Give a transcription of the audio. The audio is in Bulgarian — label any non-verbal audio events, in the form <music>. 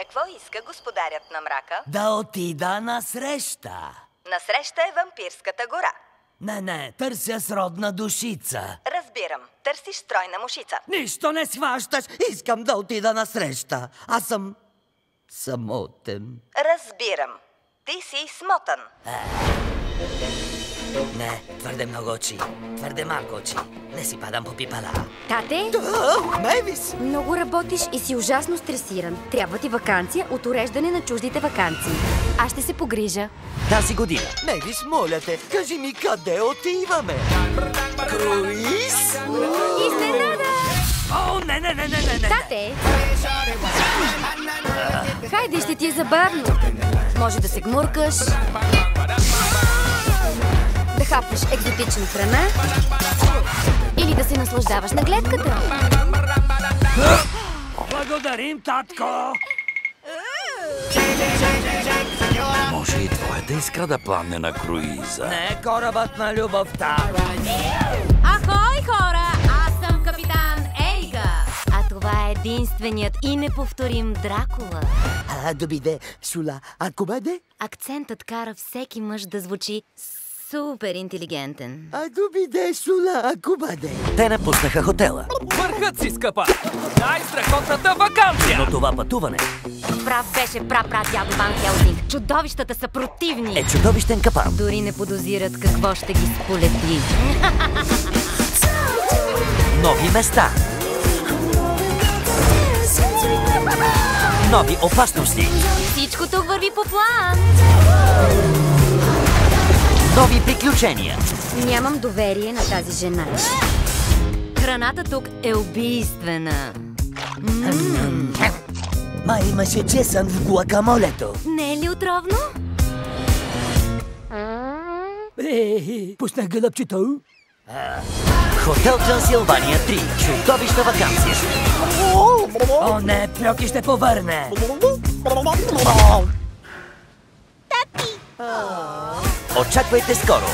Какво иска господарят на мрака? Да отида на среща. Насреща е вампирската гора. Не, не, търся сродна душица. Разбирам. Търсиш стройна мушица. Нищо не схващаш. Искам да отида на среща. Аз съм самотен. Разбирам. Ти си смотан. Не, твърде много очи. Твърде малко очи. Не си падам по пипала. Тате, Мейвис! много работиш и си ужасно стресиран. Трябва ти вакансия от уреждане на чуждите вакансии. Аз ще се погрижа. Тази година. Мейвис, моля те, кажи ми къде отиваме? Круиз? Изненада! О, не, не, не, не, не, не. Тате! Хайде, ще ти е забавно. Може да се гмуркаш, да хапваш екзотична храна да се наслаждаваш на гледката. Благодарим, татко! Може и твое да иска да плавне на круиза. Не, корабът на любовта. Ахой, хора! Аз съм капитан Ерика. А това е единственият и неповторим Дракула. А, добиде, сула, а кубаде? Акцентът кара всеки мъж да звучи супер интелигентен. А добиде, сула, а кубаде? Те напуснаха хотела, Върхът си, скъпа! Най-страхотната вакансия! но това пътуване Прав беше пра-пра дядо Ван Хелзинг. Чудовищата са противни. е чудовищен капан. Дори не подозират какво ще ги сполети. <laughs> Нови места. Нови опасности. Всичко тук върви по план. Нови приключения. Нямам доверие на тази жена. Храната тук е убийствена. Ма имаше чесън в гуакамолето. Не е ли отровно? Е, пуснах гълъбчето. Хотел Трансилвания 3. Чудовищна вакансия. О, не, Пльоки ще повърне. Oczekuj Discoru.